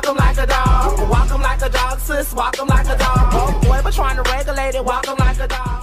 walk them walk 'em like a dog. Walk 'em like a dog, sis, walk 'em like a dog. Oh boy, but trying to regulate it, walk 'em like a dog.